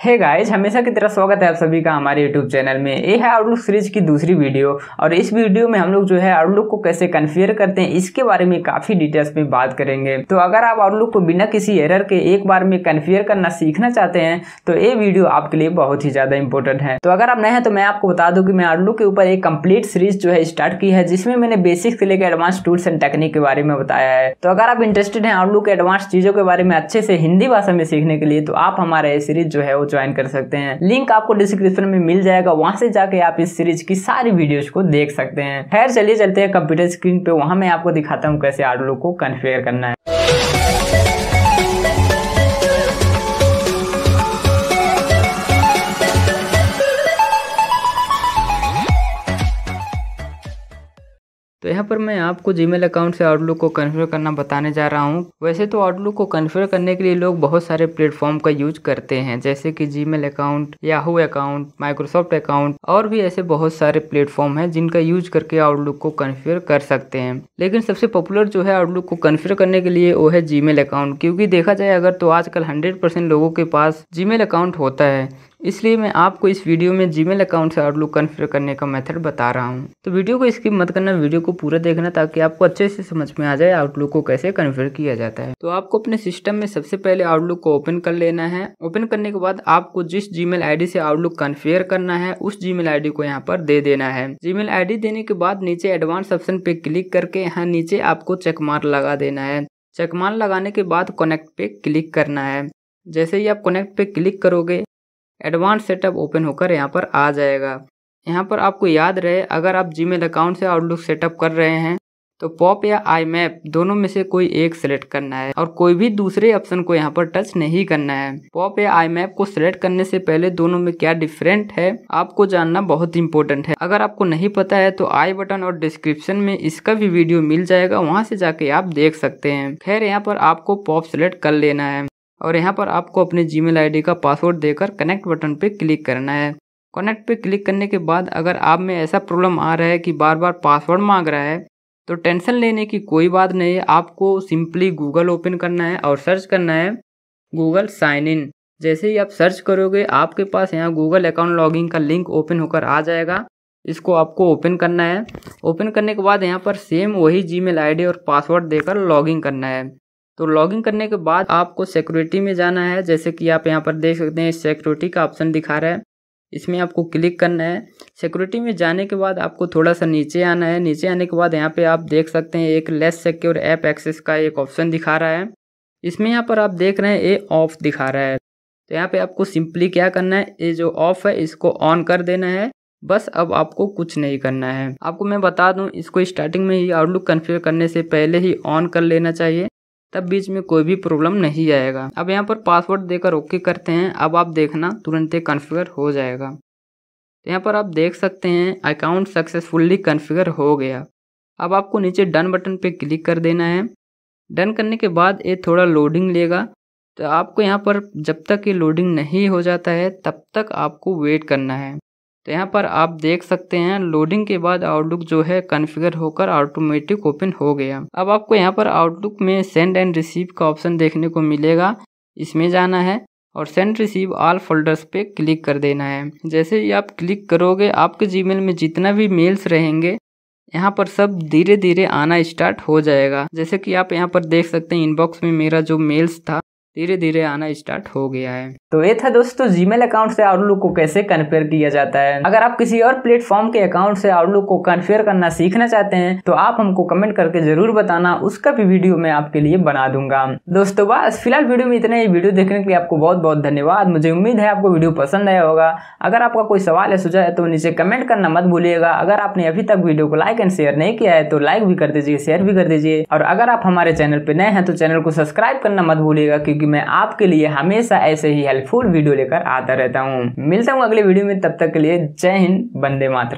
Hey guys हमेशा की तरह स्वागत है आप सभी का हमारे यूट्यूब चैनल में। ये है आउटलुक सीरीज़ की दूसरी वीडियो और इस वीडियो में हम लोग जो है आउटलुक को कैसे कन्फियर करते हैं, इसके बारे में काफ़ी डिटेल्स में बात करेंगे। तो अगर आप आउटलुक को बिना किसी एरर के एक बार में कन्फियर करना सीखना चाहते हैं तो ये वीडियो आपके लिए बहुत ही ज़्यादा इंपॉर्टेंट है। तो अगर आप नए हैं तो मैं आपको बता दूँ कि मैं आउटलुक के ऊपर एक कंप्लीट सीरीज़ जो है स्टार्ट की है, जिसमें मैंने बेसिक से लेकर एडवांस टूल्स एंड टेक्निक के बारे में बताया है। तो अगर आप इंटरेस्टेड हैं आउटलुक एडवांस चीज़ों के बारे में अच्छे से हिंदी भाषा में सीखने के लिए तो आप हमारा ये सीरीज़ जो है ज्वाइन कर सकते हैं। लिंक आपको डिस्क्रिप्शन में मिल जाएगा। वहाँ से जाके आप इस सीरीज़ की सारी वीडियोज़ को देख सकते हैं। खैर, चलिए चलते हैं कंप्यूटर स्क्रीन पे। वहाँ मैं आपको दिखाता हूँ कैसे आर्डलो को कन्फेयर करना है। तो यहाँ पर मैं आपको जीमेल अकाउंट से आउटलुक को कन्फिगर करना बताने जा रहा हूँ। वैसे तो आउटलुक को कन्फिगर करने के लिए लोग बहुत सारे प्लेटफॉर्म का यूज़ करते हैं, जैसे कि Gmail account Yahoo account Microsoft account और भी ऐसे बहुत सारे प्लेटफॉर्म हैं जिनका यूज़ करके आउटलुक को कन्फिगर कर सकते हैं। लेकिन सबसे पॉपुलर जो है आउटलुक को कन्फिगर करने के लिए वो है जीमेल अकाउंट क्योंकि देखा जाए अगर तो आजकल हंड्रेड लोगों के पास जीमेल अकाउंट होता है। इसलिए मैं आपको इस वीडियो में जीमेल अकाउंट से आउटलुक कन्फिगर करने का मेथड बता रहा हूँ। तो वीडियो को स्किप मत करना, वीडियो को पूरा देखना ताकि आपको अच्छे से समझ में आ जाए आउटलुक को कैसे कन्फिगर किया जाता है। तो आपको अपने सिस्टम में सबसे पहले आउटलुक को ओपन कर लेना है। ओपन करने के बाद आपको जिस जीमेल आईडी से आउटलुक कन्फिगर करना है, उस जीमेल आईडी को यहाँ पर दे देना है। जीमेल आईडी देने के बाद नीचे एडवांस ऑप्शन पे क्लिक करके यहाँ नीचे आपको चेकमार लगा देना है। चेकमार लगाने के बाद कनेक्ट पे क्लिक करना है। जैसे ही आप कनेक्ट पे क्लिक करोगे एडवांस सेटअप ओपन होकर यहाँ पर आ जाएगा। यहाँ पर आपको याद रहे, अगर आप जीमेल अकाउंट से आउटलुक सेटअप कर रहे हैं तो पॉप या आई मैप दोनों में से कोई एक सिलेक्ट करना है और कोई भी दूसरे ऑप्शन को यहाँ पर टच नहीं करना है। पॉप या आई मैप को सिलेक्ट करने से पहले दोनों में क्या डिफरेंट है, आपको जानना बहुत इंपॉर्टेंट है। अगर आपको नहीं पता है तो आई बटन और डिस्क्रिप्शन में इसका भी वीडियो मिल जाएगा, वहाँ से जाके आप देख सकते हैं। खैर, यहाँ पर आपको पॉप सिलेक्ट कर लेना है। और यहाँ पर आपको अपने जीमेल आईडी का पासवर्ड देकर कनेक्ट बटन पे क्लिक करना है। कनेक्ट पे क्लिक करने के बाद अगर आप में ऐसा प्रॉब्लम आ रहा है कि बार बार पासवर्ड मांग रहा है तो टेंशन लेने की कोई बात नहीं है आपको सिंपली गूगल ओपन करना है और सर्च करना है गूगल साइन इन जैसे ही आप सर्च करोगे, आपके पास यहाँ गूगल अकाउंट लॉगिंग का लिंक ओपन होकर आ जाएगा। इसको आपको ओपन करना है। ओपन करने के बाद यहाँ पर सेम वही जीमेल आईडी और पासवर्ड देकर लॉगिन करना है। तो लॉगिन करने के बाद आपको सिक्योरिटी में जाना है। जैसे कि आप यहाँ पर देख सकते हैं सिक्योरिटी का ऑप्शन दिखा रहा है। इसमें आपको क्लिक करना है। सिक्योरिटी में जाने के बाद आपको थोड़ा सा नीचे आना है। नीचे आने के बाद यहाँ पे आप देख सकते हैं, एक लेस सिक्योर ऐप एक्सेस का एक ऑप्शन दिखा रहा है। इसमें यहाँ पर आप देख रहे हैं, ये ऑफ़ दिखा रहा है। तो यहाँ पे आपको सिंपली क्या करना है? ये जो ऑफ़ है, इसको ऑन कर देना है। बस अब आपको कुछ नहीं करना है। आपको मैं बता दूँ, इसको स्टार्टिंग में ही आउटलुक कन्फिगर करने से पहले ही ऑन कर लेना चाहिए। तब बीच में कोई भी प्रॉब्लम नहीं आएगा अब यहाँ पर पासवर्ड देकर ओके करते हैं। अब आप देखना, तुरंत ही कन्फिगर हो जाएगा। तो यहाँ पर आप देख सकते हैं अकाउंट सक्सेसफुली कन्फिगर हो गया। अब आपको नीचे डन बटन पे क्लिक कर देना है। डन करने के बाद ये थोड़ा लोडिंग लेगा। तो आपको यहाँ पर जब तक ये लोडिंग नहीं हो जाता है, तब तक आपको वेट करना है। तो यहाँ पर आप देख सकते हैं लोडिंग के बाद आउटलुक जो है कॉन्फ़िगर होकर ऑटोमेटिक ओपन हो गया। अब आपको यहाँ पर आउटलुक में सेंड एंड रिसीव का ऑप्शन देखने को मिलेगा। इसमें जाना है और सेंड रिसीव ऑल फोल्डर्स पे क्लिक कर देना है। जैसे ही आप क्लिक करोगे, आपके जीमेल में जितना भी मेल्स रहेंगे, यहाँ पर सब धीरे धीरे आना स्टार्ट हो जाएगा। जैसे कि आप यहाँ पर देख सकते हैं इनबॉक्स में मेरा जो मेल्स था धीरे धीरे आना स्टार्ट हो गया है। तो ये था दोस्तों जीमेल अकाउंट से आउटलुक को कैसे कन्फिगर किया जाता है। अगर आप किसी और प्लेटफॉर्म के अकाउंट से आउटलुक को कन्फिगर करना सीखना चाहते हैं तो आप हमको कमेंट करके ज़रूर बताना, उसका भी वीडियो मैं आपके लिए बना दूँगा। दोस्तों, बस, फ़िलहाल वीडियो में इतना ही। वीडियो देखने के लिए आपको बहुत बहुत धन्यवाद। मुझे उम्मीद है आपको वीडियो पसंद आया होगा। अगर आपका कोई सवाल है सुझाव है तो नीचे कमेंट करना मत भूलिएगा। अगर आपने अभी तक वीडियो को लाइक एंड शेयर नहीं किया है तो लाइक भी कर दीजिए शेयर भी कर दीजिए। और अगर आप हमारे चैनल पर नए हैं तो चैनल को सब्सक्राइब करना मत भूलिएगा, क्योंकि मैं आपके लिए हमेशा ऐसे ही हेल्पफुल वीडियो लेकर आता रहता हूँ। मिलता हूँ अगले वीडियो में, तब तक के लिए जय हिंद बंदे मात्र